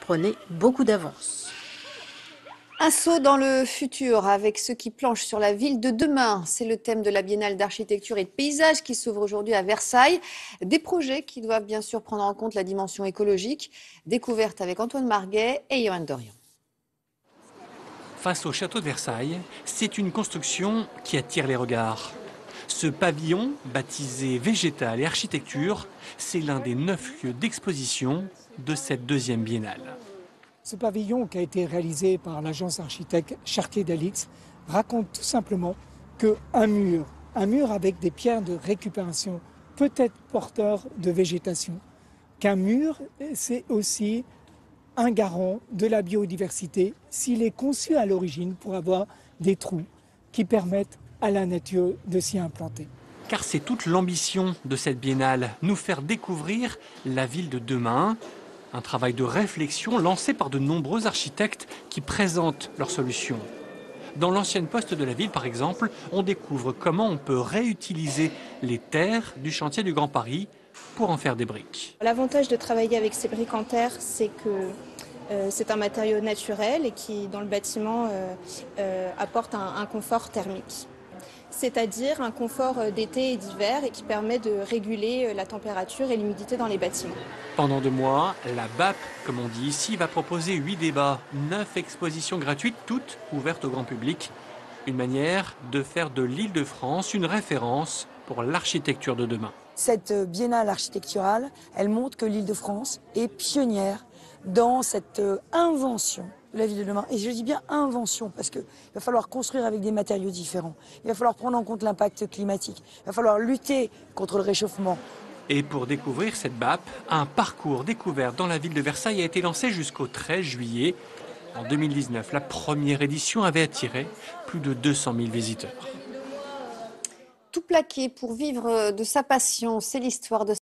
prenez beaucoup d'avance. Un saut dans le futur avec ceux qui planchent sur la ville de demain. C'est le thème de la Biennale d'architecture et de paysage qui s'ouvre aujourd'hui à Versailles. Des projets qui doivent bien sûr prendre en compte la dimension écologique. Découverte avec Antoine Marguet et Johan Dorian. Face au château de Versailles, c'est une construction qui attire les regards. Ce pavillon, baptisé Végétal et Architecture, c'est l'un des neuf lieux d'exposition de cette deuxième biennale. Ce pavillon qui a été réalisé par l'agence architecte Chartier-Dalix raconte tout simplement qu'un mur, un mur avec des pierres de récupération peut être porteur de végétation. Qu'un mur, c'est aussi un garant de la biodiversité s'il est conçu à l'origine pour avoir des trous qui permettent à la nature de s'y implanter. Car c'est toute l'ambition de cette biennale, nous faire découvrir la ville de demain, un travail de réflexion lancé par de nombreux architectes qui présentent leurs solutions. Dans l'ancienne poste de la ville, par exemple, on découvre comment on peut réutiliser les terres du chantier du Grand Paris pour en faire des briques. L'avantage de travailler avec ces briques en terre, c'est que euh, c'est un matériau naturel et qui, dans le bâtiment, euh, euh, apporte un confort thermique c'est-à-dire un confort euh, d'été et d'hiver et qui permet de réguler euh, la température et l'humidité dans les bâtiments. Pendant deux mois, la BAP, comme on dit ici, va proposer huit débats, neuf expositions gratuites, toutes ouvertes au grand public. Une manière de faire de l'île de France une référence pour l'architecture de demain. Cette euh, biennale architecturale, elle montre que l'île de France est pionnière dans cette invention la ville de demain. Et je dis bien invention, parce qu'il va falloir construire avec des matériaux différents. Il va falloir prendre en compte l'impact climatique. Il va falloir lutter contre le réchauffement. Et pour découvrir cette BAP, un parcours découvert dans la ville de Versailles a été lancé jusqu'au 13 juillet. En 2019, la première édition avait attiré plus de 200 000 visiteurs. Tout plaqué pour vivre de sa passion, c'est l'histoire de